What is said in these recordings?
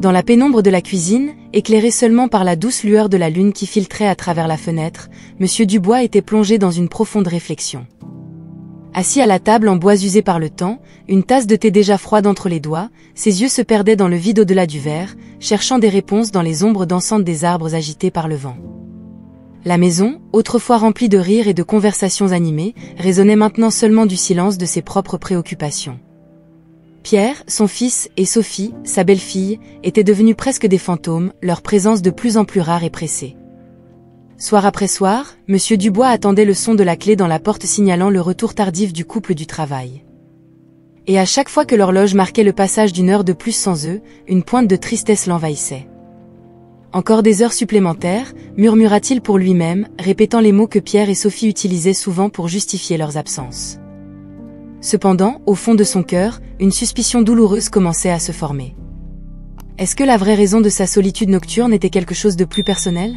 Dans la pénombre de la cuisine, éclairée seulement par la douce lueur de la lune qui filtrait à travers la fenêtre, Monsieur Dubois était plongé dans une profonde réflexion. Assis à la table en bois usé par le temps, une tasse de thé déjà froide entre les doigts, ses yeux se perdaient dans le vide au-delà du verre, cherchant des réponses dans les ombres dansantes des arbres agités par le vent. La maison, autrefois remplie de rires et de conversations animées, résonnait maintenant seulement du silence de ses propres préoccupations. Pierre, son fils, et Sophie, sa belle-fille, étaient devenus presque des fantômes, leur présence de plus en plus rare et pressée. Soir après soir, M. Dubois attendait le son de la clé dans la porte signalant le retour tardif du couple du travail. Et à chaque fois que l'horloge marquait le passage d'une heure de plus sans eux, une pointe de tristesse l'envahissait. Encore des heures supplémentaires, murmura-t-il pour lui-même, répétant les mots que Pierre et Sophie utilisaient souvent pour justifier leurs absences. Cependant, au fond de son cœur, une suspicion douloureuse commençait à se former. Est-ce que la vraie raison de sa solitude nocturne était quelque chose de plus personnel?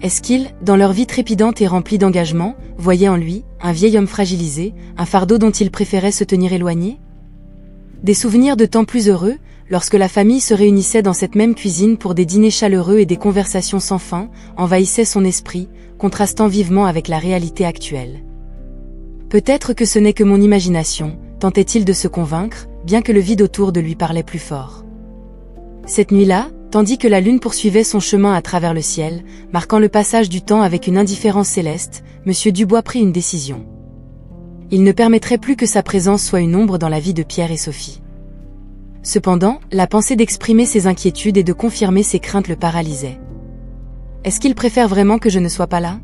Est-ce qu'ils, dans leur vie trépidante et remplie d'engagement, voyaient en lui, un vieil homme fragilisé, un fardeau dont ils préféraient se tenir éloignés Des souvenirs de temps plus heureux, lorsque la famille se réunissait dans cette même cuisine pour des dîners chaleureux et des conversations sans fin, envahissaient son esprit, contrastant vivement avec la réalité actuelle. Peut-être que ce n'est que mon imagination, tentait-il de se convaincre, bien que le vide autour de lui parlait plus fort. Cette nuit-là, tandis que la lune poursuivait son chemin à travers le ciel, marquant le passage du temps avec une indifférence céleste, M. Dubois prit une décision. Il ne permettrait plus que sa présence soit une ombre dans la vie de Pierre et Sophie. Cependant, la pensée d'exprimer ses inquiétudes et de confirmer ses craintes le paralysait. Est-ce qu'il préfère vraiment que je ne sois pas là?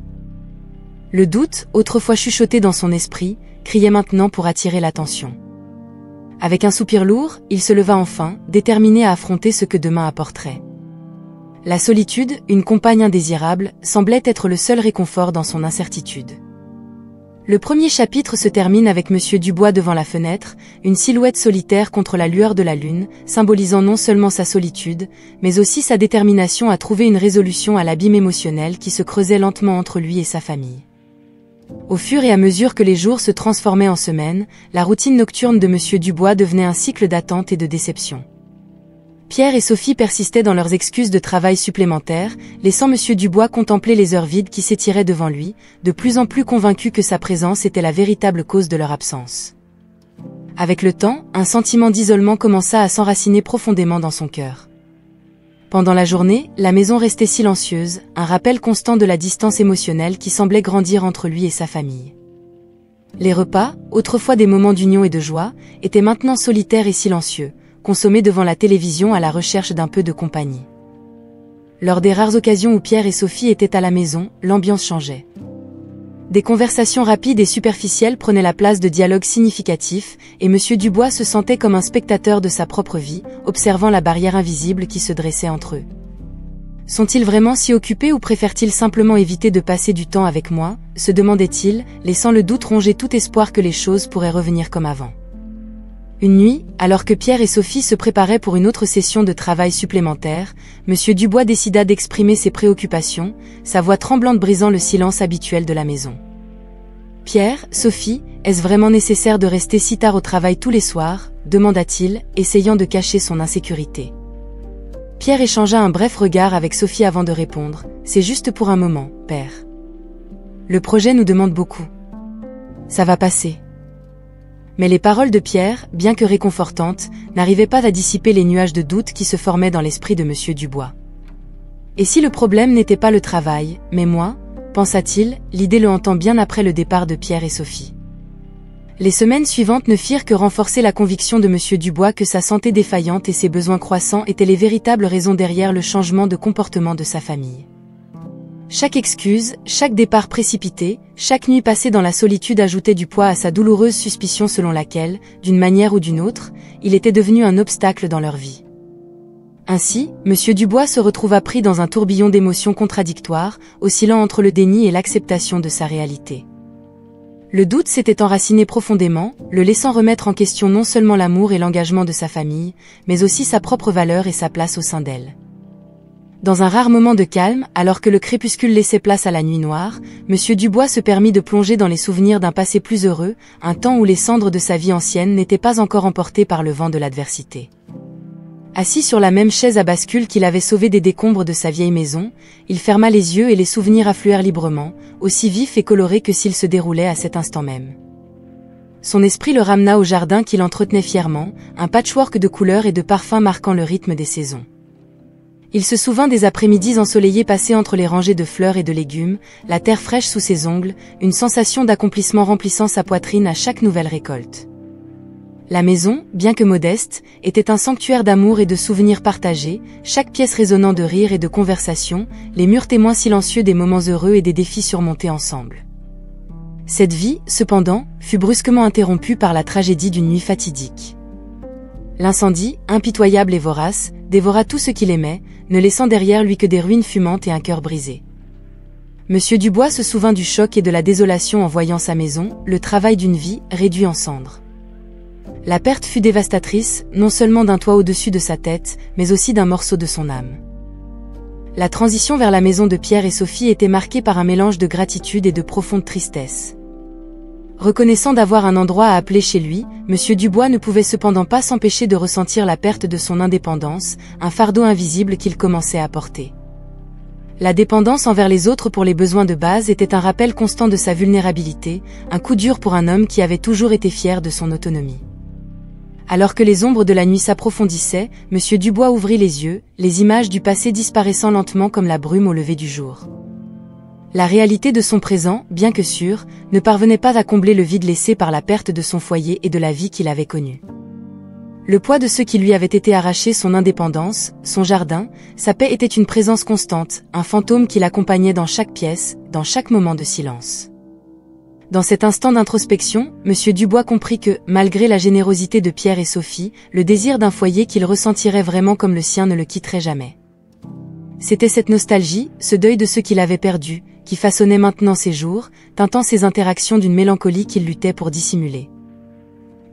Le doute, autrefois chuchoté dans son esprit, criait maintenant pour attirer l'attention. Avec un soupir lourd, il se leva enfin, déterminé à affronter ce que demain apporterait. La solitude, une compagne indésirable, semblait être le seul réconfort dans son incertitude. Le premier chapitre se termine avec Monsieur Dubois devant la fenêtre, une silhouette solitaire contre la lueur de la lune, symbolisant non seulement sa solitude, mais aussi sa détermination à trouver une résolution à l'abîme émotionnel qui se creusait lentement entre lui et sa famille. Au fur et à mesure que les jours se transformaient en semaines, la routine nocturne de M. Dubois devenait un cycle d'attente et de déception. Pierre et Sophie persistaient dans leurs excuses de travail supplémentaires, laissant M. Dubois contempler les heures vides qui s'étiraient devant lui, de plus en plus convaincu que sa présence était la véritable cause de leur absence. Avec le temps, un sentiment d'isolement commença à s'enraciner profondément dans son cœur. Pendant la journée, la maison restait silencieuse, un rappel constant de la distance émotionnelle qui semblait grandir entre lui et sa famille. Les repas, autrefois des moments d'union et de joie, étaient maintenant solitaires et silencieux, consommés devant la télévision à la recherche d'un peu de compagnie. Lors des rares occasions où Pierre et Sophie étaient à la maison, l'ambiance changeait. Des conversations rapides et superficielles prenaient la place de dialogues significatifs, et M. Dubois se sentait comme un spectateur de sa propre vie, observant la barrière invisible qui se dressait entre eux. Sont-ils vraiment si occupés ou préfèrent-ils simplement éviter de passer du temps avec moi? se demandait-il, laissant le doute ronger tout espoir que les choses pourraient revenir comme avant. Une nuit, alors que Pierre et Sophie se préparaient pour une autre session de travail supplémentaire, M. Dubois décida d'exprimer ses préoccupations, sa voix tremblante brisant le silence habituel de la maison. Pierre, Sophie, est-ce vraiment nécessaire de rester si tard au travail tous les soirs? demanda-t-il, essayant de cacher son insécurité. Pierre échangea un bref regard avec Sophie avant de répondre, C'est juste pour un moment, père. Le projet nous demande beaucoup. Ça va passer. Mais les paroles de Pierre, bien que réconfortantes, n'arrivaient pas à dissiper les nuages de doute qui se formaient dans l'esprit de M. Dubois. Et si le problème n'était pas le travail, mais moi, pensa-t-il, l'idée le hantant bien après le départ de Pierre et Sophie. Les semaines suivantes ne firent que renforcer la conviction de M. Dubois que sa santé défaillante et ses besoins croissants étaient les véritables raisons derrière le changement de comportement de sa famille. Chaque excuse, chaque départ précipité, chaque nuit passée dans la solitude ajoutait du poids à sa douloureuse suspicion selon laquelle, d'une manière ou d'une autre, il était devenu un obstacle dans leur vie. Ainsi, M. Dubois se retrouva pris dans un tourbillon d'émotions contradictoires, oscillant entre le déni et l'acceptation de sa réalité. Le doute s'était enraciné profondément, le laissant remettre en question non seulement l'amour et l'engagement de sa famille, mais aussi sa propre valeur et sa place au sein d'elle. Dans un rare moment de calme, alors que le crépuscule laissait place à la nuit noire, M. Dubois se permit de plonger dans les souvenirs d'un passé plus heureux, un temps où les cendres de sa vie ancienne n'étaient pas encore emportées par le vent de l'adversité. Assis sur la même chaise à bascule qu'il avait sauvé des décombres de sa vieille maison, il ferma les yeux et les souvenirs affluèrent librement, aussi vifs et colorés que s'ils se déroulaient à cet instant même. Son esprit le ramena au jardin qu'il entretenait fièrement, un patchwork de couleurs et de parfums marquant le rythme des saisons. Il se souvint des après-midi ensoleillés passés entre les rangées de fleurs et de légumes, la terre fraîche sous ses ongles, une sensation d'accomplissement remplissant sa poitrine à chaque nouvelle récolte. La maison, bien que modeste, était un sanctuaire d'amour et de souvenirs partagés, chaque pièce résonnant de rires et de conversations, les murs témoins silencieux des moments heureux et des défis surmontés ensemble. Cette vie, cependant, fut brusquement interrompue par la tragédie d'une nuit fatidique. L'incendie, impitoyable et vorace, dévora tout ce qu'il aimait, ne laissant derrière lui que des ruines fumantes et un cœur brisé. Monsieur Dubois se souvint du choc et de la désolation en voyant sa maison, le travail d'une vie, réduit en cendres. La perte fut dévastatrice, non seulement d'un toit au-dessus de sa tête, mais aussi d'un morceau de son âme. La transition vers la maison de Pierre et Sophie était marquée par un mélange de gratitude et de profonde tristesse. Reconnaissant d'avoir un endroit à appeler chez lui, M. Dubois ne pouvait cependant pas s'empêcher de ressentir la perte de son indépendance, un fardeau invisible qu'il commençait à porter. La dépendance envers les autres pour les besoins de base était un rappel constant de sa vulnérabilité, un coup dur pour un homme qui avait toujours été fier de son autonomie. Alors que les ombres de la nuit s'approfondissaient, M. Dubois ouvrit les yeux, les images du passé disparaissant lentement comme la brume au lever du jour. La réalité de son présent, bien que sûre, ne parvenait pas à combler le vide laissé par la perte de son foyer et de la vie qu'il avait connue. Le poids de ceux qui lui avaient été arrachés son indépendance, son jardin, sa paix était une présence constante, un fantôme qui l'accompagnait dans chaque pièce, dans chaque moment de silence. Dans cet instant d'introspection, M. Dubois comprit que, malgré la générosité de Pierre et Sophie, le désir d'un foyer qu'il ressentirait vraiment comme le sien ne le quitterait jamais. C'était cette nostalgie, ce deuil de ceux qu'il avait perdus, qui façonnait maintenant ses jours, teintant ses interactions d'une mélancolie qu'il luttait pour dissimuler.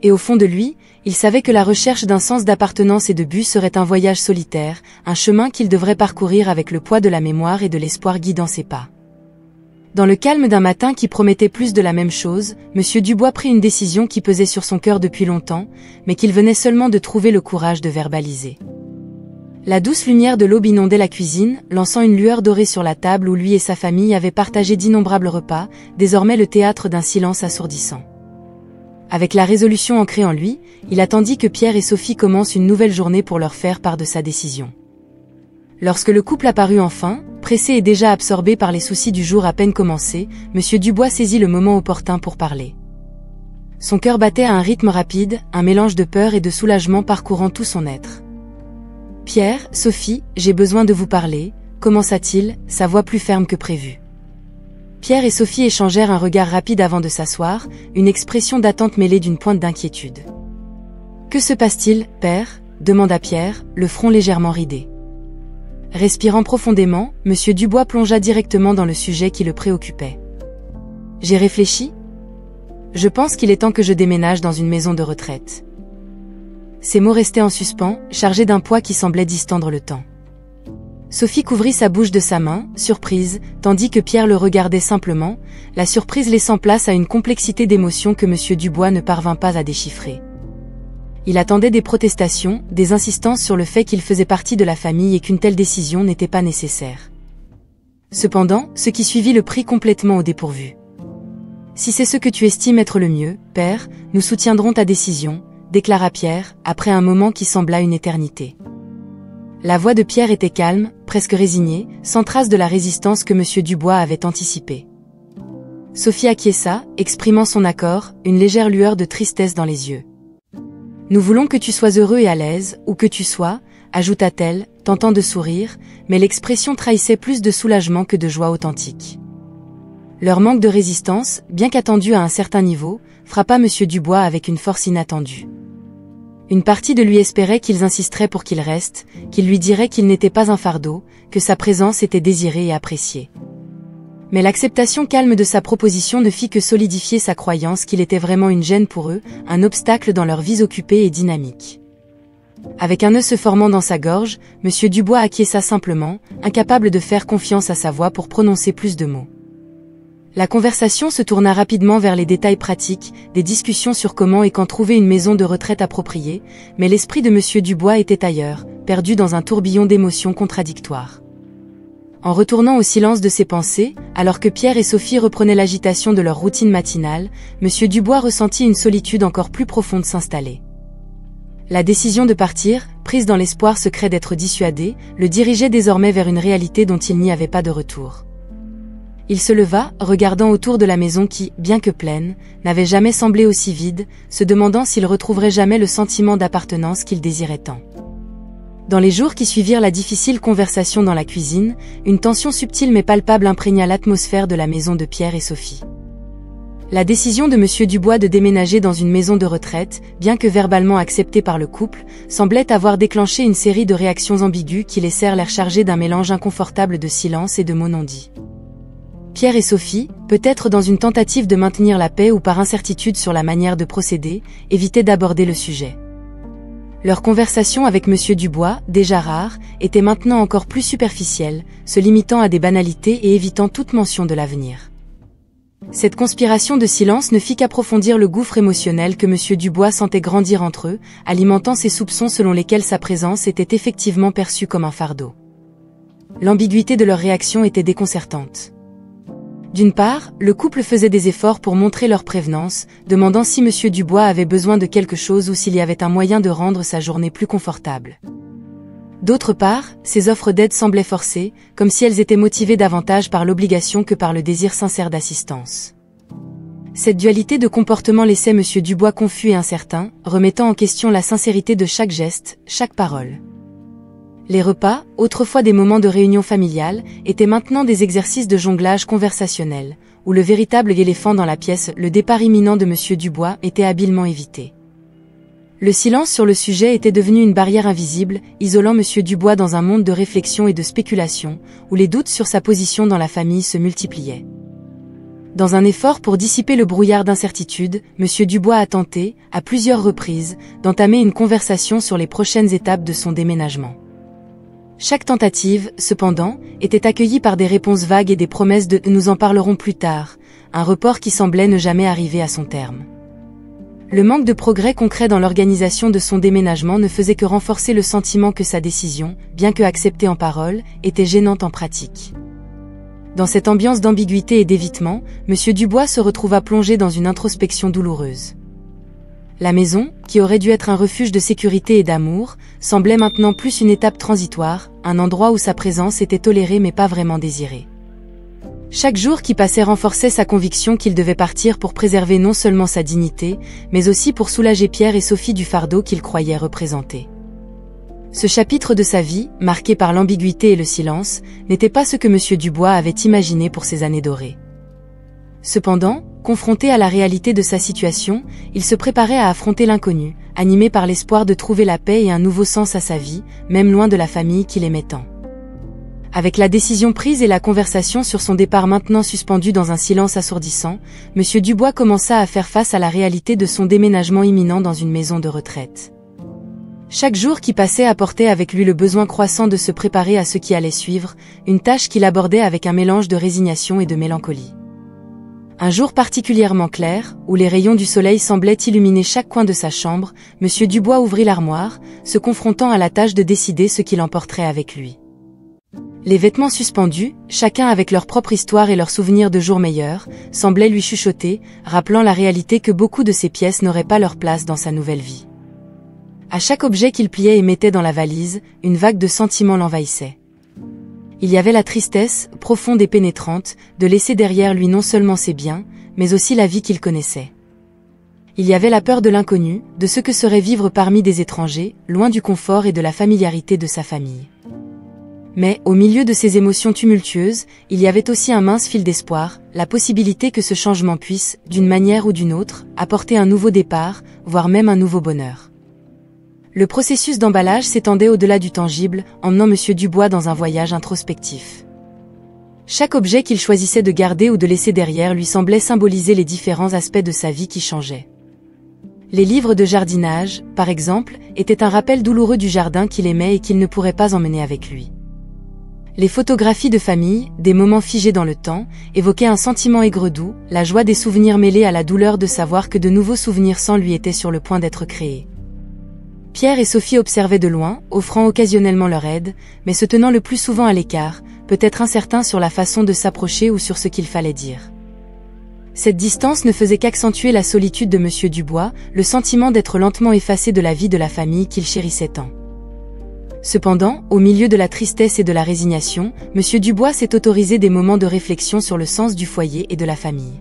Et au fond de lui, il savait que la recherche d'un sens d'appartenance et de but serait un voyage solitaire, un chemin qu'il devrait parcourir avec le poids de la mémoire et de l'espoir guidant ses pas. Dans le calme d'un matin qui promettait plus de la même chose, M. Dubois prit une décision qui pesait sur son cœur depuis longtemps, mais qu'il venait seulement de trouver le courage de verbaliser. La douce lumière de l'aube inondait la cuisine, lançant une lueur dorée sur la table où lui et sa famille avaient partagé d'innombrables repas, désormais le théâtre d'un silence assourdissant. Avec la résolution ancrée en lui, il attendit que Pierre et Sophie commencent une nouvelle journée pour leur faire part de sa décision. Lorsque le couple apparut enfin, pressé et déjà absorbé par les soucis du jour à peine commencé, M. Dubois saisit le moment opportun pour parler. Son cœur battait à un rythme rapide, un mélange de peur et de soulagement parcourant tout son être. Pierre, Sophie, j'ai besoin de vous parler, commença-t-il, sa voix plus ferme que prévu. Pierre et Sophie échangèrent un regard rapide avant de s'asseoir, une expression d'attente mêlée d'une pointe d'inquiétude. Que se passe-t-il, père? demanda Pierre, le front légèrement ridé. Respirant profondément, M. Dubois plongea directement dans le sujet qui le préoccupait. J'ai réfléchi Je pense qu'il est temps que je déménage dans une maison de retraite. Ces mots restaient en suspens, chargés d'un poids qui semblait distendre le temps. Sophie couvrit sa bouche de sa main, surprise, tandis que Pierre le regardait simplement, la surprise laissant place à une complexité d'émotions que M. Dubois ne parvint pas à déchiffrer. Il attendait des protestations, des insistances sur le fait qu'il faisait partie de la famille et qu'une telle décision n'était pas nécessaire. Cependant, ce qui suivit le prit complètement au dépourvu. Si c'est ce que tu estimes être le mieux, Père, nous soutiendrons ta décision, déclara Pierre, après un moment qui sembla une éternité. La voix de Pierre était calme, presque résignée, sans trace de la résistance que M. Dubois avait anticipée. Sophie acquiesça, exprimant son accord, une légère lueur de tristesse dans les yeux. Nous voulons que tu sois heureux et à l'aise, où que tu sois, ajouta-t-elle, tentant de sourire, mais l'expression trahissait plus de soulagement que de joie authentique. Leur manque de résistance, bien qu'attendu à un certain niveau, frappa M. Dubois avec une force inattendue. Une partie de lui espérait qu'ils insisteraient pour qu'il reste, qu'ils lui diraient qu'il n'était pas un fardeau, que sa présence était désirée et appréciée. Mais l'acceptation calme de sa proposition ne fit que solidifier sa croyance qu'il était vraiment une gêne pour eux, un obstacle dans leur vie occupée et dynamique. Avec un nœud se formant dans sa gorge, M. Dubois acquiesça simplement, incapable de faire confiance à sa voix pour prononcer plus de mots. La conversation se tourna rapidement vers les détails pratiques, des discussions sur comment et quand trouver une maison de retraite appropriée, mais l'esprit de M. Dubois était ailleurs, perdu dans un tourbillon d'émotions contradictoires. En retournant au silence de ses pensées, alors que Pierre et Sophie reprenaient l'agitation de leur routine matinale, M. Dubois ressentit une solitude encore plus profonde s'installer. La décision de partir, prise dans l'espoir secret d'être dissuadé, le dirigeait désormais vers une réalité dont il n'y avait pas de retour. Il se leva, regardant autour de la maison qui, bien que pleine, n'avait jamais semblé aussi vide, se demandant s'il retrouverait jamais le sentiment d'appartenance qu'il désirait tant. Dans les jours qui suivirent la difficile conversation dans la cuisine, une tension subtile mais palpable imprégna l'atmosphère de la maison de Pierre et Sophie. La décision de M. Dubois de déménager dans une maison de retraite, bien que verbalement acceptée par le couple, semblait avoir déclenché une série de réactions ambiguës qui laissèrent l'air chargé d'un mélange inconfortable de silence et de mots non dits. Pierre et Sophie, peut-être dans une tentative de maintenir la paix ou par incertitude sur la manière de procéder, évitaient d'aborder le sujet. Leur conversation avec M. Dubois, déjà rare, était maintenant encore plus superficielle, se limitant à des banalités et évitant toute mention de l'avenir. Cette conspiration de silence ne fit qu'approfondir le gouffre émotionnel que M. Dubois sentait grandir entre eux, alimentant ses soupçons selon lesquels sa présence était effectivement perçue comme un fardeau. L'ambiguïté de leur réaction était déconcertante. D'une part, le couple faisait des efforts pour montrer leur prévenance, demandant si M. Dubois avait besoin de quelque chose ou s'il y avait un moyen de rendre sa journée plus confortable. D'autre part, ces offres d'aide semblaient forcées, comme si elles étaient motivées davantage par l'obligation que par le désir sincère d'assistance. Cette dualité de comportement laissait M. Dubois confus et incertain, remettant en question la sincérité de chaque geste, chaque parole. Les repas, autrefois des moments de réunion familiale, étaient maintenant des exercices de jonglage conversationnel, où le véritable éléphant dans la pièce, le départ imminent de M. Dubois, était habilement évité. Le silence sur le sujet était devenu une barrière invisible, isolant M. Dubois dans un monde de réflexion et de spéculation, où les doutes sur sa position dans la famille se multipliaient. Dans un effort pour dissiper le brouillard d'incertitude, M. Dubois a tenté, à plusieurs reprises, d'entamer une conversation sur les prochaines étapes de son déménagement. Chaque tentative, cependant, était accueillie par des réponses vagues et des promesses de ⁇ nous en parlerons plus tard ⁇ un report qui semblait ne jamais arriver à son terme. Le manque de progrès concret dans l'organisation de son déménagement ne faisait que renforcer le sentiment que sa décision, bien que acceptée en parole, était gênante en pratique. Dans cette ambiance d'ambiguïté et d'évitement, M. Dubois se retrouva plongé dans une introspection douloureuse. La maison, qui aurait dû être un refuge de sécurité et d'amour, semblait maintenant plus une étape transitoire, un endroit où sa présence était tolérée mais pas vraiment désirée. Chaque jour qui passait renforçait sa conviction qu'il devait partir pour préserver non seulement sa dignité, mais aussi pour soulager Pierre et Sophie du fardeau qu'il croyait représenter. Ce chapitre de sa vie, marqué par l'ambiguïté et le silence, n'était pas ce que M. Dubois avait imaginé pour ces années dorées. Cependant, confronté à la réalité de sa situation, il se préparait à affronter l'inconnu, animé par l'espoir de trouver la paix et un nouveau sens à sa vie, même loin de la famille qu'il aimait tant. Avec la décision prise et la conversation sur son départ maintenant suspendue dans un silence assourdissant, M. Dubois commença à faire face à la réalité de son déménagement imminent dans une maison de retraite. Chaque jour qui passait apportait avec lui le besoin croissant de se préparer à ce qui allait suivre, une tâche qu'il abordait avec un mélange de résignation et de mélancolie. Un jour particulièrement clair, où les rayons du soleil semblaient illuminer chaque coin de sa chambre, M. Dubois ouvrit l'armoire, se confrontant à la tâche de décider ce qu'il emporterait avec lui. Les vêtements suspendus, chacun avec leur propre histoire et leurs souvenirs de jours meilleurs, semblaient lui chuchoter, rappelant la réalité que beaucoup de ces pièces n'auraient pas leur place dans sa nouvelle vie. À chaque objet qu'il pliait et mettait dans la valise, une vague de sentiments l'envahissait. Il y avait la tristesse, profonde et pénétrante, de laisser derrière lui non seulement ses biens, mais aussi la vie qu'il connaissait. Il y avait la peur de l'inconnu, de ce que serait vivre parmi des étrangers, loin du confort et de la familiarité de sa famille. Mais, au milieu de ces émotions tumultueuses, il y avait aussi un mince fil d'espoir, la possibilité que ce changement puisse, d'une manière ou d'une autre, apporter un nouveau départ, voire même un nouveau bonheur. Le processus d'emballage s'étendait au-delà du tangible, emmenant M. Dubois dans un voyage introspectif. Chaque objet qu'il choisissait de garder ou de laisser derrière lui semblait symboliser les différents aspects de sa vie qui changeaient. Les livres de jardinage, par exemple, étaient un rappel douloureux du jardin qu'il aimait et qu'il ne pourrait pas emmener avec lui. Les photographies de famille, des moments figés dans le temps, évoquaient un sentiment aigre doux, la joie des souvenirs mêlés à la douleur de savoir que de nouveaux souvenirs sans lui étaient sur le point d'être créés. Pierre et Sophie observaient de loin, offrant occasionnellement leur aide, mais se tenant le plus souvent à l'écart, peut-être incertains sur la façon de s'approcher ou sur ce qu'il fallait dire. Cette distance ne faisait qu'accentuer la solitude de M. Dubois, le sentiment d'être lentement effacé de la vie de la famille qu'il chérissait tant. Cependant, au milieu de la tristesse et de la résignation, M. Dubois s'est autorisé des moments de réflexion sur le sens du foyer et de la famille.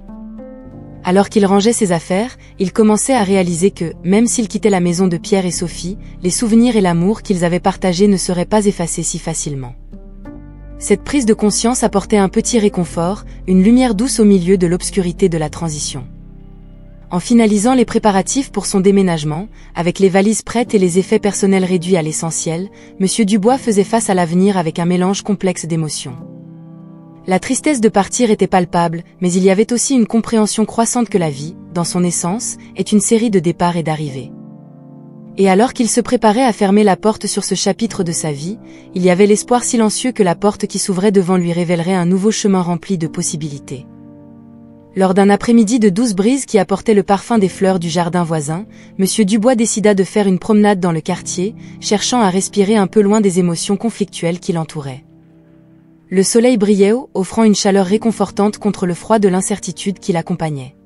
Alors qu'il rangeait ses affaires, il commençait à réaliser que, même s'il quittait la maison de Pierre et Sophie, les souvenirs et l'amour qu'ils avaient partagés ne seraient pas effacés si facilement. Cette prise de conscience apportait un petit réconfort, une lumière douce au milieu de l'obscurité de la transition. En finalisant les préparatifs pour son déménagement, avec les valises prêtes et les effets personnels réduits à l'essentiel, M. Dubois faisait face à l'avenir avec un mélange complexe d'émotions. La tristesse de partir était palpable, mais il y avait aussi une compréhension croissante que la vie, dans son essence, est une série de départs et d'arrivées. Et alors qu'il se préparait à fermer la porte sur ce chapitre de sa vie, il y avait l'espoir silencieux que la porte qui s'ouvrait devant lui révélerait un nouveau chemin rempli de possibilités. Lors d'un après-midi de douce brise qui apportait le parfum des fleurs du jardin voisin, M. Dubois décida de faire une promenade dans le quartier, cherchant à respirer un peu loin des émotions conflictuelles qui l'entouraient. Le soleil brillait haut, offrant une chaleur réconfortante contre le froid de l'incertitude qui l'accompagnait.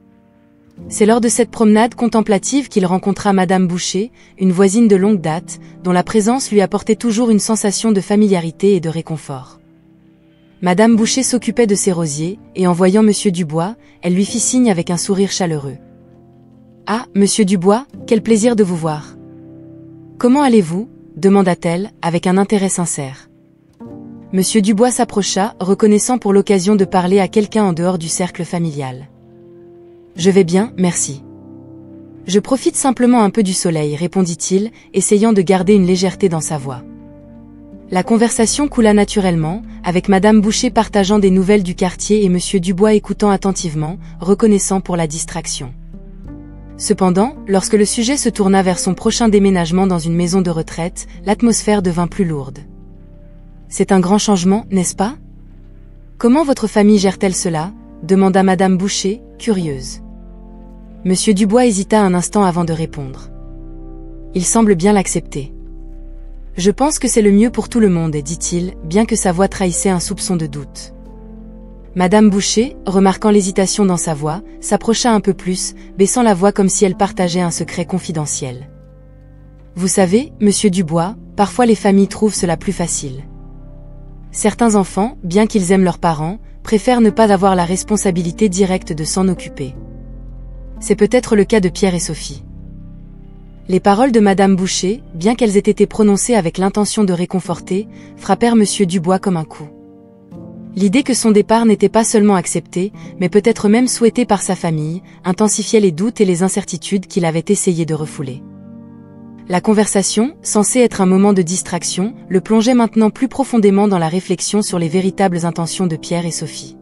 C'est lors de cette promenade contemplative qu'il rencontra Madame Boucher, une voisine de longue date, dont la présence lui apportait toujours une sensation de familiarité et de réconfort. Madame Boucher s'occupait de ses rosiers, et en voyant Monsieur Dubois, elle lui fit signe avec un sourire chaleureux. Ah, Monsieur Dubois, quel plaisir de vous voir. Comment allez-vous? demanda-t-elle, avec un intérêt sincère. Monsieur Dubois s'approcha, reconnaissant pour l'occasion de parler à quelqu'un en dehors du cercle familial. Je vais bien, merci. Je profite simplement un peu du soleil, répondit-il, essayant de garder une légèreté dans sa voix. La conversation coula naturellement, avec Madame Boucher partageant des nouvelles du quartier et Monsieur Dubois écoutant attentivement, reconnaissant pour la distraction. Cependant, lorsque le sujet se tourna vers son prochain déménagement dans une maison de retraite, l'atmosphère devint plus lourde. C'est un grand changement, n'est-ce pas? Comment votre famille gère-t-elle cela? demanda Madame Boucher, curieuse. Monsieur Dubois hésita un instant avant de répondre. Il semble bien l'accepter. Je pense que c'est le mieux pour tout le monde, dit-il, bien que sa voix trahissait un soupçon de doute. Madame Boucher, remarquant l'hésitation dans sa voix, s'approcha un peu plus, baissant la voix comme si elle partageait un secret confidentiel. Vous savez, monsieur Dubois, parfois les familles trouvent cela plus facile. Certains enfants, bien qu'ils aiment leurs parents, préfèrent ne pas avoir la responsabilité directe de s'en occuper. C'est peut-être le cas de Pierre et Sophie. Les paroles de Madame Boucher, bien qu'elles aient été prononcées avec l'intention de réconforter, frappèrent Monsieur Dubois comme un coup. L'idée que son départ n'était pas seulement accepté, mais peut-être même souhaité par sa famille, intensifiait les doutes et les incertitudes qu'il avait essayé de refouler. La conversation, censée être un moment de distraction, le plongeait maintenant plus profondément dans la réflexion sur les véritables intentions de Pierre et Sophie.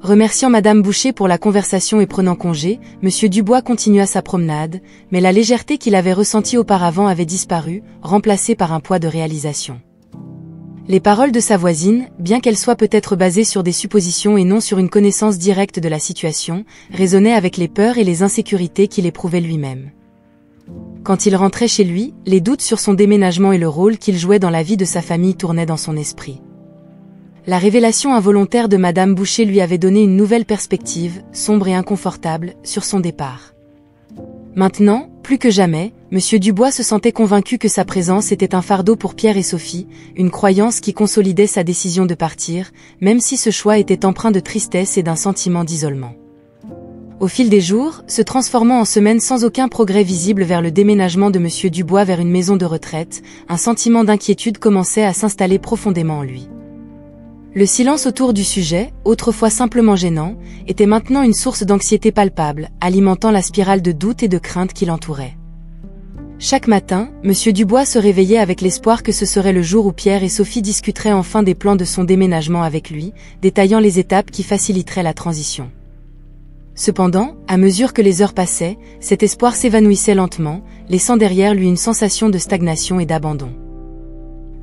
Remerciant Madame Boucher pour la conversation et prenant congé, Monsieur Dubois continua sa promenade, mais la légèreté qu'il avait ressentie auparavant avait disparu, remplacée par un poids de réalisation. Les paroles de sa voisine, bien qu'elles soient peut-être basées sur des suppositions et non sur une connaissance directe de la situation, résonnaient avec les peurs et les insécurités qu'il éprouvait lui-même. Quand il rentrait chez lui, les doutes sur son déménagement et le rôle qu'il jouait dans la vie de sa famille tournaient dans son esprit. La révélation involontaire de Madame Boucher lui avait donné une nouvelle perspective, sombre et inconfortable, sur son départ. Maintenant, plus que jamais, M. Dubois se sentait convaincu que sa présence était un fardeau pour Pierre et Sophie, une croyance qui consolidait sa décision de partir, même si ce choix était empreint de tristesse et d'un sentiment d'isolement. Au fil des jours, se transformant en semaines sans aucun progrès visible vers le déménagement de M. Dubois vers une maison de retraite, un sentiment d'inquiétude commençait à s'installer profondément en lui. Le silence autour du sujet, autrefois simplement gênant, était maintenant une source d'anxiété palpable, alimentant la spirale de doute et de crainte qui l'entourait. Chaque matin, M. Dubois se réveillait avec l'espoir que ce serait le jour où Pierre et Sophie discuteraient enfin des plans de son déménagement avec lui, détaillant les étapes qui faciliteraient la transition. Cependant, à mesure que les heures passaient, cet espoir s'évanouissait lentement, laissant derrière lui une sensation de stagnation et d'abandon.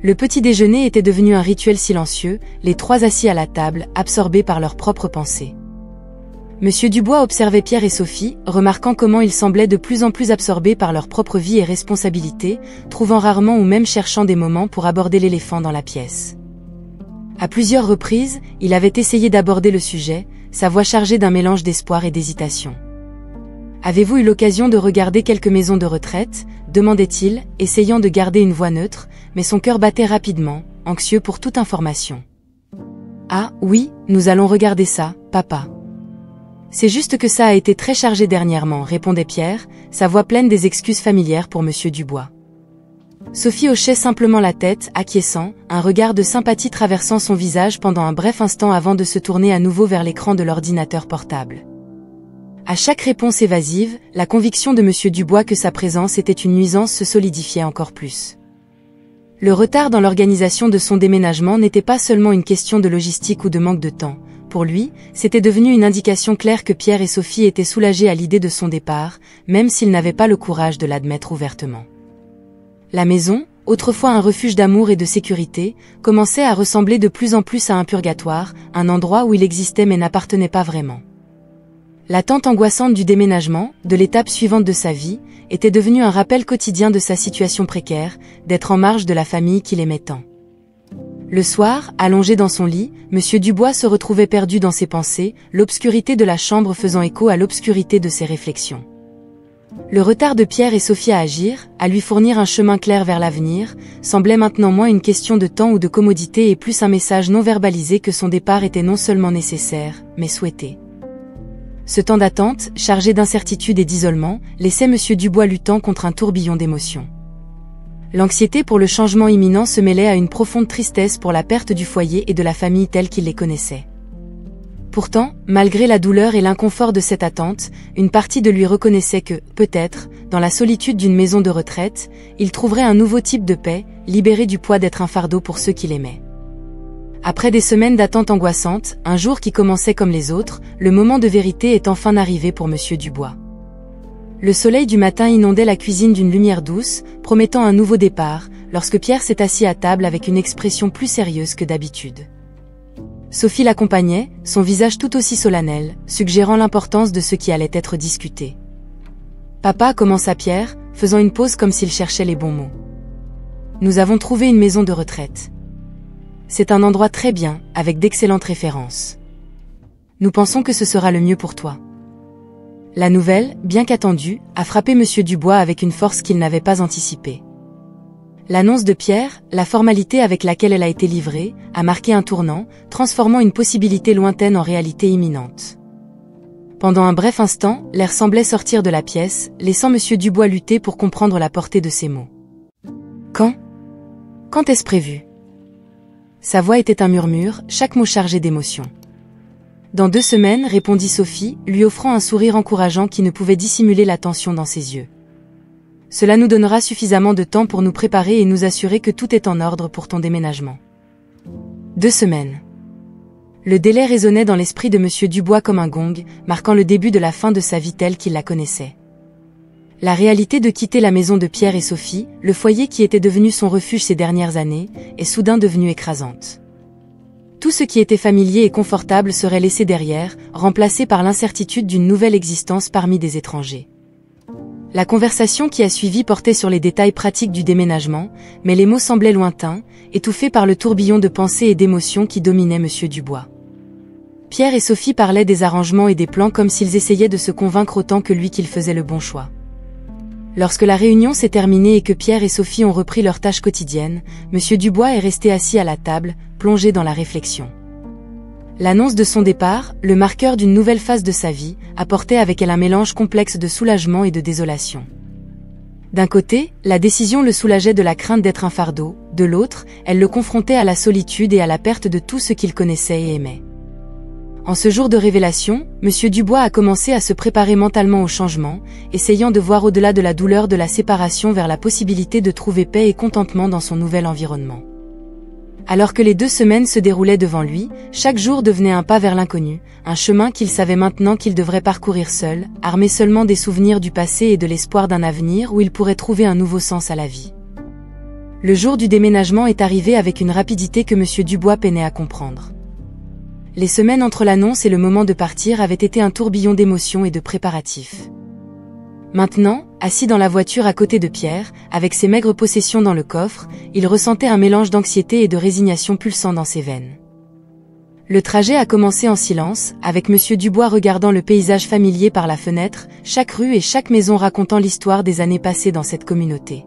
Le petit déjeuner était devenu un rituel silencieux, les trois assis à la table, absorbés par leurs propres pensées. Monsieur Dubois observait Pierre et Sophie, remarquant comment ils semblaient de plus en plus absorbés par leur propre vie et responsabilités, trouvant rarement ou même cherchant des moments pour aborder l'éléphant dans la pièce. À plusieurs reprises, il avait essayé d'aborder le sujet, sa voix chargée d'un mélange d'espoir et d'hésitation. Avez-vous eu l'occasion de regarder quelques maisons de retraite? demandait-il, essayant de garder une voix neutre, mais son cœur battait rapidement, anxieux pour toute information. Ah, oui, nous allons regarder ça, papa. C'est juste que ça a été très chargé dernièrement, répondait Pierre, sa voix pleine des excuses familières pour monsieur Dubois. Sophie hochait simplement la tête, acquiesçant, un regard de sympathie traversant son visage pendant un bref instant avant de se tourner à nouveau vers l'écran de l'ordinateur portable. À chaque réponse évasive, la conviction de M. Dubois que sa présence était une nuisance se solidifiait encore plus. Le retard dans l'organisation de son déménagement n'était pas seulement une question de logistique ou de manque de temps. Pour lui, c'était devenu une indication claire que Pierre et Sophie étaient soulagés à l'idée de son départ, même s'ils n'avaient pas le courage de l'admettre ouvertement. La maison, autrefois un refuge d'amour et de sécurité, commençait à ressembler de plus en plus à un purgatoire, un endroit où il existait mais n'appartenait pas vraiment. L'attente angoissante du déménagement, de l'étape suivante de sa vie, était devenue un rappel quotidien de sa situation précaire, d'être en marge de la famille qu'il aimait tant. Le soir, allongé dans son lit, M. Dubois se retrouvait perdu dans ses pensées, l'obscurité de la chambre faisant écho à l'obscurité de ses réflexions. Le retard de Pierre et Sophie à agir, à lui fournir un chemin clair vers l'avenir, semblait maintenant moins une question de temps ou de commodité et plus un message non verbalisé que son départ était non seulement nécessaire, mais souhaité. Ce temps d'attente, chargé d'incertitude et d'isolement, laissait M. Dubois luttant contre un tourbillon d'émotions. L'anxiété pour le changement imminent se mêlait à une profonde tristesse pour la perte du foyer et de la famille telle qu'il les connaissait. Pourtant, malgré la douleur et l'inconfort de cette attente, une partie de lui reconnaissait que, peut-être, dans la solitude d'une maison de retraite, il trouverait un nouveau type de paix, libéré du poids d'être un fardeau pour ceux qu'il aimait. Après des semaines d'attente angoissante, un jour qui commençait comme les autres, le moment de vérité est enfin arrivé pour Monsieur Dubois. Le soleil du matin inondait la cuisine d'une lumière douce, promettant un nouveau départ, lorsque Pierre s'est assis à table avec une expression plus sérieuse que d'habitude. Sophie l'accompagnait, son visage tout aussi solennel, suggérant l'importance de ce qui allait être discuté. Papa commença Pierre, faisant une pause comme s'il cherchait les bons mots. Nous avons trouvé une maison de retraite. C'est un endroit très bien, avec d'excellentes références. Nous pensons que ce sera le mieux pour toi. La nouvelle, bien qu'attendue, a frappé M. Dubois avec une force qu'il n'avait pas anticipée. L'annonce de Pierre, la formalité avec laquelle elle a été livrée, a marqué un tournant, transformant une possibilité lointaine en réalité imminente. Pendant un bref instant, l'air semblait sortir de la pièce, laissant M. Dubois lutter pour comprendre la portée de ses mots. Quand? Quand est-ce prévu? Sa voix était un murmure, chaque mot chargé d'émotion. Dans deux semaines, répondit Sophie, lui offrant un sourire encourageant qui ne pouvait dissimuler la tension dans ses yeux. Cela nous donnera suffisamment de temps pour nous préparer et nous assurer que tout est en ordre pour ton déménagement. Deux semaines. Le délai résonnait dans l'esprit de M. Dubois comme un gong, marquant le début de la fin de sa vie telle qu'il la connaissait. La réalité de quitter la maison de Pierre et Sophie, le foyer qui était devenu son refuge ces dernières années, est soudain devenue écrasante. Tout ce qui était familier et confortable serait laissé derrière, remplacé par l'incertitude d'une nouvelle existence parmi des étrangers. La conversation qui a suivi portait sur les détails pratiques du déménagement, mais les mots semblaient lointains, étouffés par le tourbillon de pensées et d'émotions qui dominait M. Dubois. Pierre et Sophie parlaient des arrangements et des plans comme s'ils essayaient de se convaincre autant que lui qu'il faisait le bon choix. Lorsque la réunion s'est terminée et que Pierre et Sophie ont repris leurs tâches quotidiennes, M. Dubois est resté assis à la table, plongé dans la réflexion. L'annonce de son départ, le marqueur d'une nouvelle phase de sa vie, apportait avec elle un mélange complexe de soulagement et de désolation. D'un côté, la décision le soulageait de la crainte d'être un fardeau, de l'autre, elle le confrontait à la solitude et à la perte de tout ce qu'il connaissait et aimait. En ce jour de révélation, M. Dubois a commencé à se préparer mentalement au changement, essayant de voir au-delà de la douleur de la séparation vers la possibilité de trouver paix et contentement dans son nouvel environnement. Alors que les deux semaines se déroulaient devant lui, chaque jour devenait un pas vers l'inconnu, un chemin qu'il savait maintenant qu'il devrait parcourir seul, armé seulement des souvenirs du passé et de l'espoir d'un avenir où il pourrait trouver un nouveau sens à la vie. Le jour du déménagement est arrivé avec une rapidité que M. Dubois peinait à comprendre. Les semaines entre l'annonce et le moment de partir avaient été un tourbillon d'émotions et de préparatifs. Maintenant, assis dans la voiture à côté de Pierre, avec ses maigres possessions dans le coffre, il ressentait un mélange d'anxiété et de résignation pulsant dans ses veines. Le trajet a commencé en silence, avec Monsieur Dubois regardant le paysage familier par la fenêtre, chaque rue et chaque maison racontant l'histoire des années passées dans cette communauté.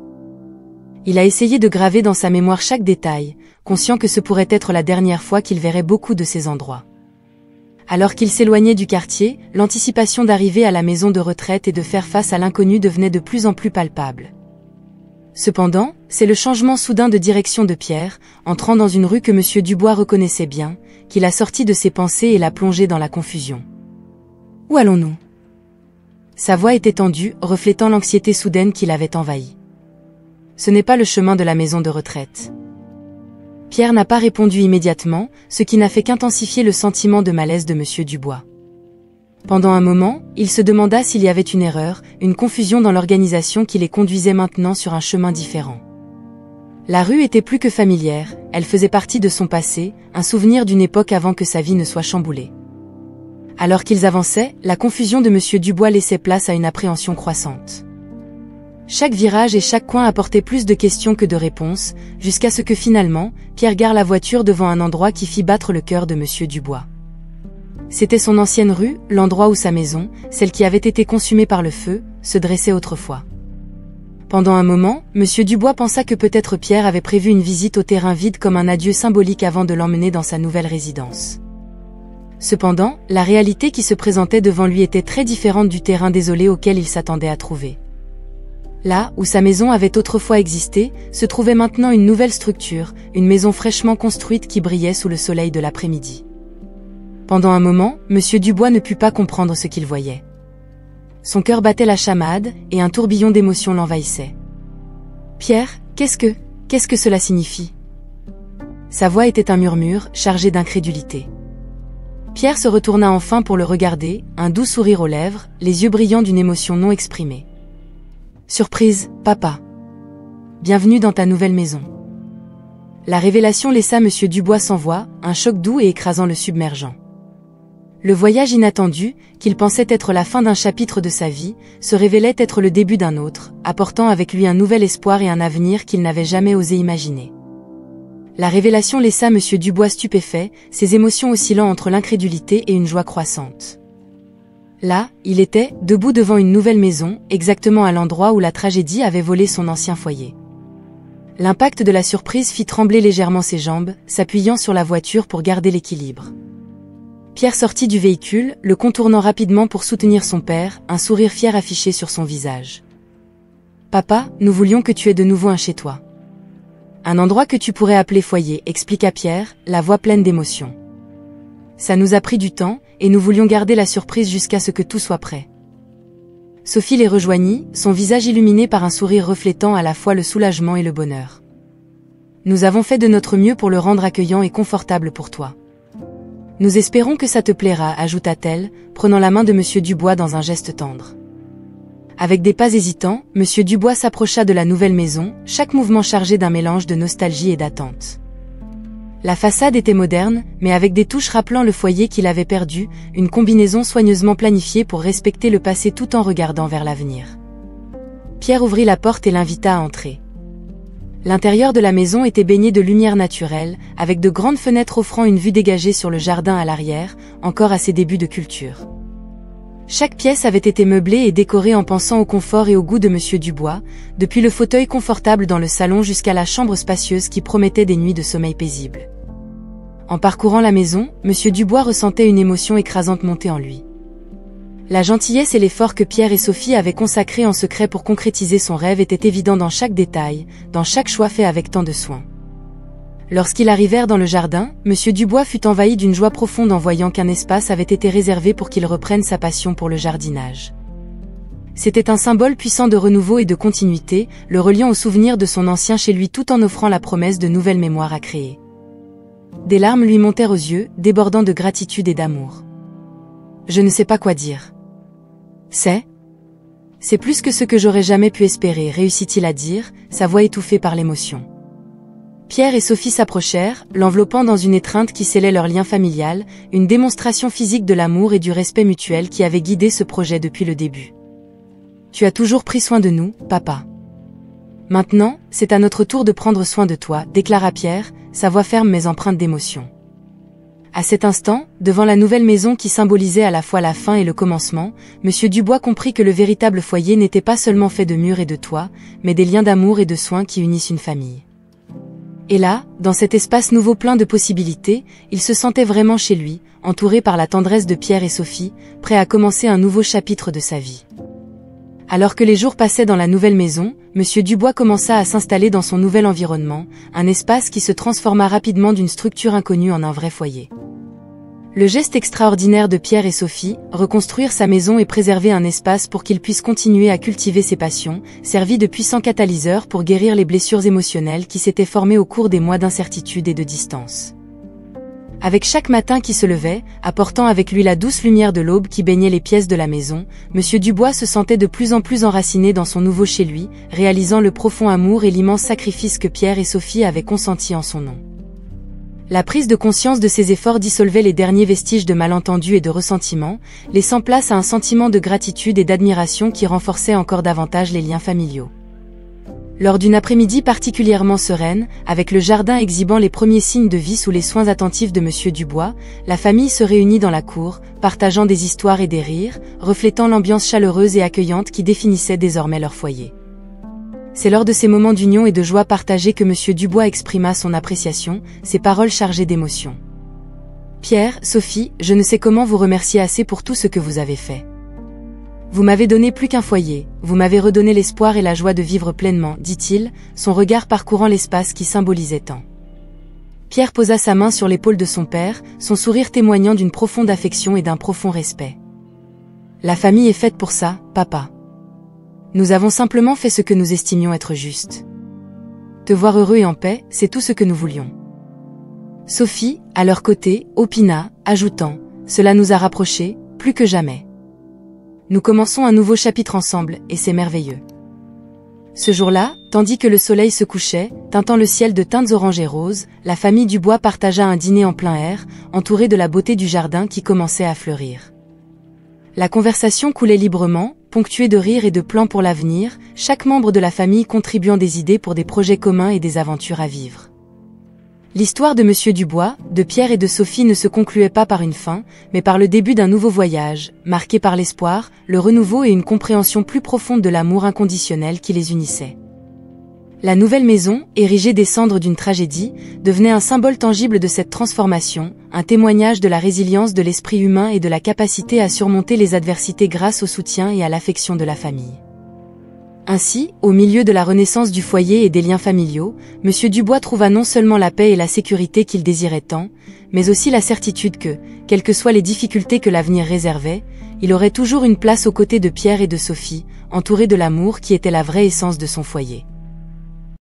Il a essayé de graver dans sa mémoire chaque détail, conscient que ce pourrait être la dernière fois qu'il verrait beaucoup de ces endroits. Alors qu'il s'éloignait du quartier, l'anticipation d'arriver à la maison de retraite et de faire face à l'inconnu devenait de plus en plus palpable. Cependant, c'est le changement soudain de direction de Pierre, entrant dans une rue que M. Dubois reconnaissait bien, qui l'a sorti de ses pensées et l'a plongé dans la confusion. Où allons-nous? Sa voix était tendue, reflétant l'anxiété soudaine qui l'avait envahi. Ce n'est pas le chemin de la maison de retraite. Pierre n'a pas répondu immédiatement, ce qui n'a fait qu'intensifier le sentiment de malaise de M. Dubois. Pendant un moment, il se demanda s'il y avait une erreur, une confusion dans l'organisation qui les conduisait maintenant sur un chemin différent. La rue était plus que familière, elle faisait partie de son passé, un souvenir d'une époque avant que sa vie ne soit chamboulée. Alors qu'ils avançaient, la confusion de M. Dubois laissait place à une appréhension croissante. Chaque virage et chaque coin apportait plus de questions que de réponses, jusqu'à ce que finalement, Pierre gare la voiture devant un endroit qui fit battre le cœur de M. Dubois. C'était son ancienne rue, l'endroit où sa maison, celle qui avait été consumée par le feu, se dressait autrefois. Pendant un moment, M. Dubois pensa que peut-être Pierre avait prévu une visite au terrain vide comme un adieu symbolique avant de l'emmener dans sa nouvelle résidence. Cependant, la réalité qui se présentait devant lui était très différente du terrain désolé auquel il s'attendait à trouver. Là où sa maison avait autrefois existé, se trouvait maintenant une nouvelle structure, une maison fraîchement construite qui brillait sous le soleil de l'après-midi. Pendant un moment, M. Dubois ne put pas comprendre ce qu'il voyait. Son cœur battait la chamade, et un tourbillon d'émotions l'envahissait. Pierre, qu'est-ce que, qu'est-ce que cela signifie? Sa voix était un murmure, chargé d'incrédulité. Pierre se retourna enfin pour le regarder, un doux sourire aux lèvres, les yeux brillants d'une émotion non exprimée. Surprise, papa. Bienvenue dans ta nouvelle maison. La révélation laissa Monsieur Dubois sans voix, un choc doux et écrasant le submergent. Le voyage inattendu, qu'il pensait être la fin d'un chapitre de sa vie, se révélait être le début d'un autre, apportant avec lui un nouvel espoir et un avenir qu'il n'avait jamais osé imaginer. La révélation laissa Monsieur Dubois stupéfait, ses émotions oscillant entre l'incrédulité et une joie croissante. Là, il était, debout devant une nouvelle maison, exactement à l'endroit où la tragédie avait volé son ancien foyer. L'impact de la surprise fit trembler légèrement ses jambes, s'appuyant sur la voiture pour garder l'équilibre. Pierre sortit du véhicule, le contournant rapidement pour soutenir son père, un sourire fier affiché sur son visage. Papa, nous voulions que tu aies de nouveau un chez toi. Un endroit que tu pourrais appeler foyer, expliqua Pierre, la voix pleine d'émotion. Ça nous a pris du temps, et nous voulions garder la surprise jusqu'à ce que tout soit prêt. Sophie les rejoignit, son visage illuminé par un sourire reflétant à la fois le soulagement et le bonheur. Nous avons fait de notre mieux pour le rendre accueillant et confortable pour toi. Nous espérons que ça te plaira, ajouta-t-elle, prenant la main de M. Dubois dans un geste tendre. Avec des pas hésitants, M. Dubois s'approcha de la nouvelle maison, chaque mouvement chargé d'un mélange de nostalgie et d'attente. La façade était moderne, mais avec des touches rappelant le foyer qu'il avait perdu, une combinaison soigneusement planifiée pour respecter le passé tout en regardant vers l'avenir. Pierre ouvrit la porte et l'invita à entrer. L'intérieur de la maison était baigné de lumière naturelle, avec de grandes fenêtres offrant une vue dégagée sur le jardin à l'arrière, encore à ses débuts de culture. Chaque pièce avait été meublée et décorée en pensant au confort et au goût de Monsieur Dubois, depuis le fauteuil confortable dans le salon jusqu'à la chambre spacieuse qui promettait des nuits de sommeil paisible. En parcourant la maison, Monsieur Dubois ressentait une émotion écrasante monter en lui. La gentillesse et l'effort que Pierre et Sophie avaient consacrés en secret pour concrétiser son rêve étaient évidents dans chaque détail, dans chaque choix fait avec tant de soin. Lorsqu'ils arrivèrent dans le jardin, M. Dubois fut envahi d'une joie profonde en voyant qu'un espace avait été réservé pour qu'il reprenne sa passion pour le jardinage. C'était un symbole puissant de renouveau et de continuité, le reliant au souvenir de son ancien chez lui tout en offrant la promesse de nouvelles mémoires à créer. Des larmes lui montèrent aux yeux, débordant de gratitude et d'amour. Je ne sais pas quoi dire. C'est C'est plus que ce que j'aurais jamais pu espérer, réussit-il à dire, sa voix étouffée par l'émotion. Pierre et Sophie s'approchèrent, l'enveloppant dans une étreinte qui scellait leur lien familial, une démonstration physique de l'amour et du respect mutuel qui avait guidé ce projet depuis le début. Tu as toujours pris soin de nous, papa. Maintenant, c'est à notre tour de prendre soin de toi, déclara Pierre, sa voix ferme mais empreinte d'émotion. À cet instant, devant la nouvelle maison qui symbolisait à la fois la fin et le commencement, Monsieur Dubois comprit que le véritable foyer n'était pas seulement fait de murs et de toits, mais des liens d'amour et de soins qui unissent une famille. Et là, dans cet espace nouveau plein de possibilités, il se sentait vraiment chez lui, entouré par la tendresse de Pierre et Sophie, prêt à commencer un nouveau chapitre de sa vie. Alors que les jours passaient dans la nouvelle maison, Monsieur Dubois commença à s'installer dans son nouvel environnement, un espace qui se transforma rapidement d'une structure inconnue en un vrai foyer. Le geste extraordinaire de Pierre et Sophie, reconstruire sa maison et préserver un espace pour qu'ils puissent continuer à cultiver ses passions, servit de puissant catalyseur pour guérir les blessures émotionnelles qui s'étaient formées au cours des mois d'incertitude et de distance. Avec chaque matin qui se levait, apportant avec lui la douce lumière de l'aube qui baignait les pièces de la maison, Monsieur Dubois se sentait de plus en plus enraciné dans son nouveau chez lui, réalisant le profond amour et l'immense sacrifice que Pierre et Sophie avaient consenti en son nom. La prise de conscience de ces efforts dissolvait les derniers vestiges de malentendu et de ressentiment, laissant place à un sentiment de gratitude et d'admiration qui renforçait encore davantage les liens familiaux. Lors d'une après-midi particulièrement sereine, avec le jardin exhibant les premiers signes de vie sous les soins attentifs de Monsieur Dubois, la famille se réunit dans la cour, partageant des histoires et des rires, reflétant l'ambiance chaleureuse et accueillante qui définissait désormais leur foyer. C'est lors de ces moments d'union et de joie partagée que M. Dubois exprima son appréciation, ses paroles chargées d'émotion. Pierre, Sophie, je ne sais comment vous remercier assez pour tout ce que vous avez fait. Vous m'avez donné plus qu'un foyer, vous m'avez redonné l'espoir et la joie de vivre pleinement, dit-il, son regard parcourant l'espace qui symbolisait tant. Pierre posa sa main sur l'épaule de son père, son sourire témoignant d'une profonde affection et d'un profond respect. La famille est faite pour ça, papa. Nous avons simplement fait ce que nous estimions être juste. Te voir heureux et en paix, c'est tout ce que nous voulions. Sophie, à leur côté, opina, ajoutant, Cela nous a rapprochés, plus que jamais. Nous commençons un nouveau chapitre ensemble, et c'est merveilleux. Ce jour-là, tandis que le soleil se couchait, teintant le ciel de teintes oranges et roses, la famille Dubois partagea un dîner en plein air, entouré de la beauté du jardin qui commençait à fleurir. La conversation coulait librement, ponctuée de rires et de plans pour l'avenir, chaque membre de la famille contribuant des idées pour des projets communs et des aventures à vivre. L'histoire de Monsieur Dubois, de Pierre et de Sophie ne se concluait pas par une fin, mais par le début d'un nouveau voyage, marqué par l'espoir, le renouveau et une compréhension plus profonde de l'amour inconditionnel qui les unissait. La nouvelle maison, érigée des cendres d'une tragédie, devenait un symbole tangible de cette transformation, un témoignage de la résilience de l'esprit humain et de la capacité à surmonter les adversités grâce au soutien et à l'affection de la famille. Ainsi, au milieu de la renaissance du foyer et des liens familiaux, M. Dubois trouva non seulement la paix et la sécurité qu'il désirait tant, mais aussi la certitude que, quelles que soient les difficultés que l'avenir réservait, il aurait toujours une place aux côtés de Pierre et de Sophie, entouré de l'amour qui était la vraie essence de son foyer.